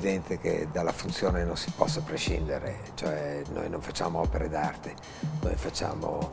evidente che dalla funzione non si possa prescindere, cioè noi non facciamo opere d'arte, noi facciamo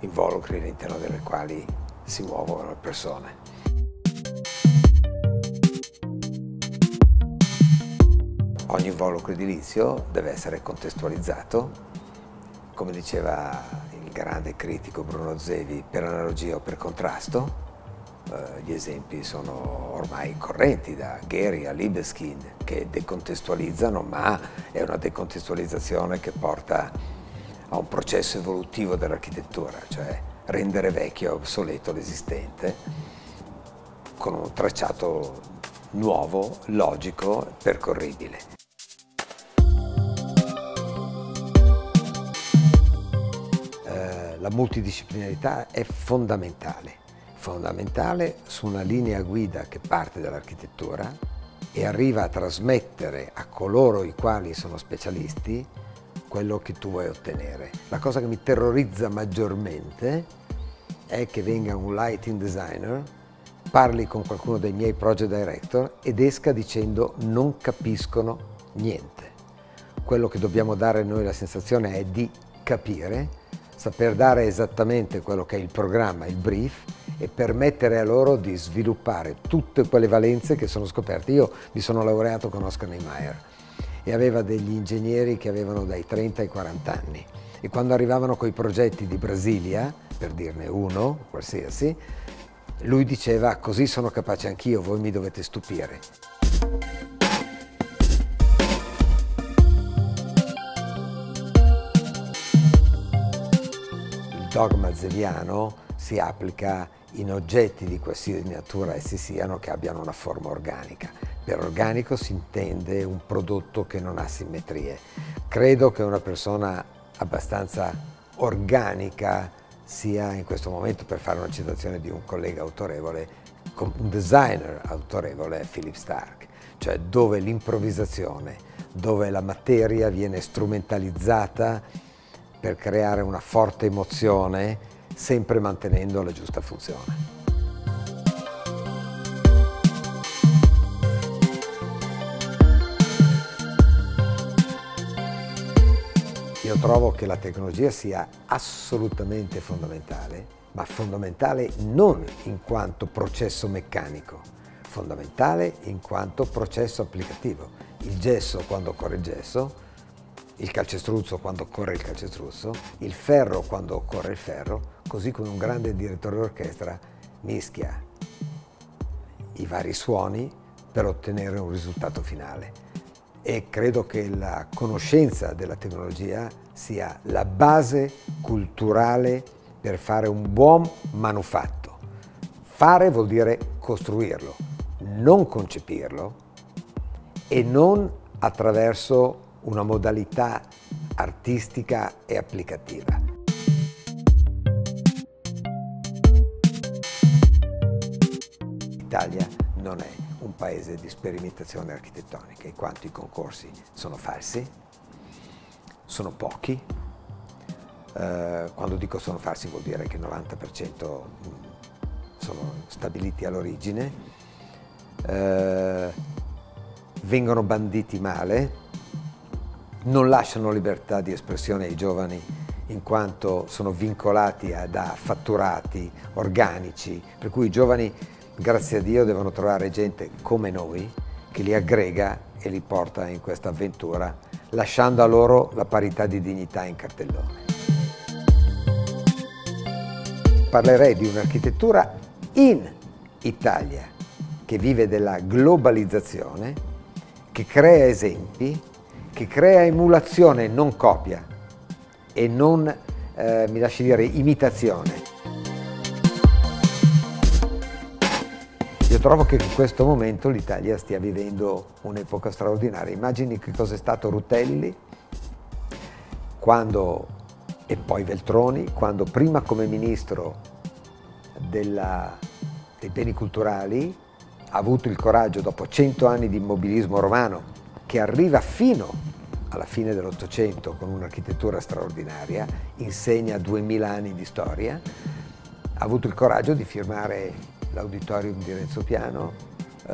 involucri all'interno delle quali si muovono le persone. Ogni involucro edilizio deve essere contestualizzato, come diceva il grande critico Bruno Zevi, per analogia o per contrasto, Uh, gli esempi sono ormai correnti, da Gehry a Libeskind, che decontestualizzano, ma è una decontestualizzazione che porta a un processo evolutivo dell'architettura, cioè rendere vecchio e obsoleto l'esistente con un tracciato nuovo, logico, percorribile. Uh, la multidisciplinarità è fondamentale fondamentale su una linea guida che parte dall'architettura e arriva a trasmettere a coloro i quali sono specialisti quello che tu vuoi ottenere. La cosa che mi terrorizza maggiormente è che venga un lighting designer, parli con qualcuno dei miei project director ed esca dicendo non capiscono niente. Quello che dobbiamo dare noi la sensazione è di capire, saper dare esattamente quello che è il programma, il brief e permettere a loro di sviluppare tutte quelle valenze che sono scoperte. Io mi sono laureato con Oscar Niemeyer e aveva degli ingegneri che avevano dai 30 ai 40 anni e quando arrivavano con i progetti di Brasilia, per dirne uno, qualsiasi, lui diceva così sono capace anch'io, voi mi dovete stupire. Il dogma zeviano si applica in oggetti di qualsiasi natura essi siano che abbiano una forma organica. Per organico si intende un prodotto che non ha simmetrie. Credo che una persona abbastanza organica sia in questo momento, per fare una citazione di un collega autorevole, un designer autorevole, Philip Stark, cioè dove l'improvvisazione, dove la materia viene strumentalizzata per creare una forte emozione sempre mantenendo la giusta funzione. Io trovo che la tecnologia sia assolutamente fondamentale, ma fondamentale non in quanto processo meccanico, fondamentale in quanto processo applicativo. Il gesso, quando occorre il gesso, il calcestruzzo quando occorre il calcestruzzo, il ferro quando occorre il ferro, così come un grande direttore d'orchestra mischia i vari suoni per ottenere un risultato finale. E credo che la conoscenza della tecnologia sia la base culturale per fare un buon manufatto. Fare vuol dire costruirlo, non concepirlo e non attraverso una modalità artistica e applicativa. L'Italia non è un paese di sperimentazione architettonica, in quanto i concorsi sono falsi, sono pochi. Eh, quando dico sono falsi vuol dire che il 90% sono stabiliti all'origine, eh, vengono banditi male, non lasciano libertà di espressione ai giovani in quanto sono vincolati da fatturati organici, per cui i giovani, grazie a Dio, devono trovare gente come noi che li aggrega e li porta in questa avventura, lasciando a loro la parità di dignità in cartellone. Parlerei di un'architettura in Italia che vive della globalizzazione, che crea esempi che crea emulazione, non copia e non, eh, mi lasci dire, imitazione. Io trovo che in questo momento l'Italia stia vivendo un'epoca straordinaria. Immagini che cosa è stato Rutelli quando, e poi Veltroni, quando prima come ministro della, dei beni culturali ha avuto il coraggio, dopo cento anni di immobilismo romano, che arriva fino alla fine dell'Ottocento con un'architettura straordinaria, insegna 2000 anni di storia, ha avuto il coraggio di firmare l'auditorium di Renzo Piano, eh,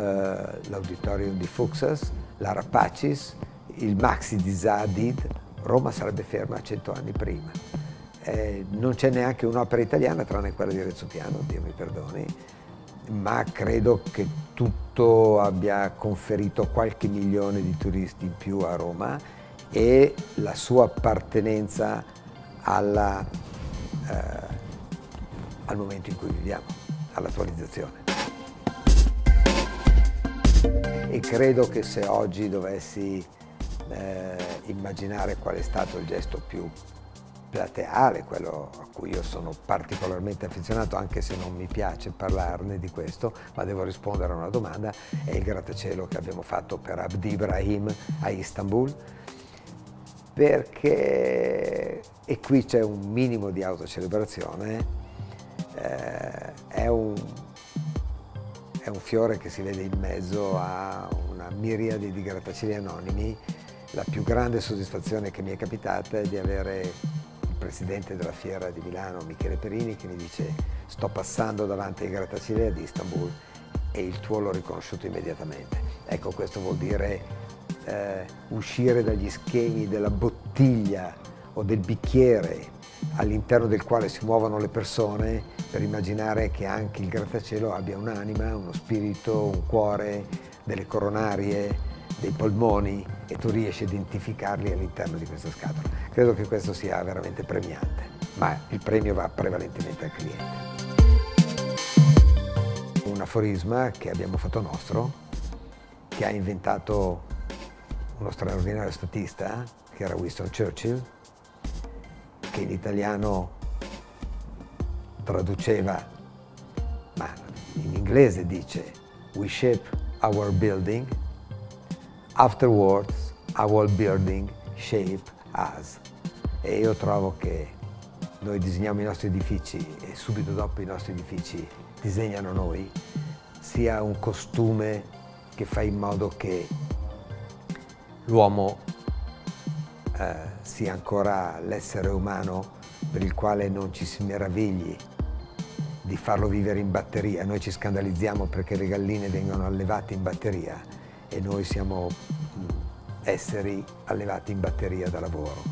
l'auditorium di Fuxas, la Rapacis, il Maxi di Zadid, Roma sarebbe ferma cento anni prima. Eh, non c'è neanche un'opera italiana tranne quella di Renzo Piano, Dio mi perdoni, ma credo che tutto abbia conferito qualche milione di turisti in più a Roma e la sua appartenenza alla, eh, al momento in cui viviamo all'attualizzazione. E credo che se oggi dovessi eh, immaginare qual è stato il gesto più plateale, quello a cui io sono particolarmente affezionato, anche se non mi piace parlarne di questo, ma devo rispondere a una domanda, è il grattacielo che abbiamo fatto per Abdi Ibrahim a Istanbul, perché, e qui c'è un minimo di autocelebrazione, eh, è, un, è, un, fiore che si vede in mezzo a una miriade di grattacieli anonimi. La più grande soddisfazione che mi è capitata è di avere presidente della fiera di Milano, Michele Perini, che mi dice sto passando davanti ai grattacieli ad Istanbul e il tuo l'ho riconosciuto immediatamente. Ecco, questo vuol dire eh, uscire dagli schemi della bottiglia o del bicchiere all'interno del quale si muovono le persone per immaginare che anche il grattacielo abbia un'anima, uno spirito, un cuore, delle coronarie, dei polmoni e tu riesci a identificarli all'interno di questa scatola. Credo che questo sia veramente premiante, ma il premio va prevalentemente al cliente. Un aforisma che abbiamo fatto nostro, che ha inventato uno straordinario statista, che era Winston Churchill, che in italiano traduceva, ma in inglese dice We shape our building, afterwards our building shape us. E io trovo che noi disegniamo i nostri edifici e subito dopo i nostri edifici disegnano noi, sia un costume che fa in modo che l'uomo eh, sia ancora l'essere umano per il quale non ci si meravigli di farlo vivere in batteria. Noi ci scandalizziamo perché le galline vengono allevate in batteria e noi siamo mm, esseri allevati in batteria da lavoro.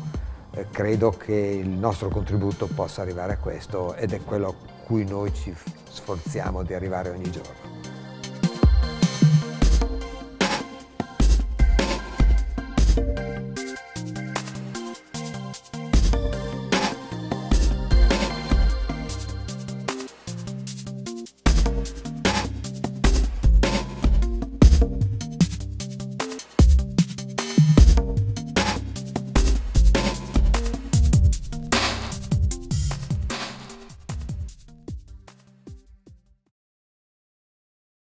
Eh, credo che il nostro contributo possa arrivare a questo ed è quello a cui noi ci sforziamo di arrivare ogni giorno.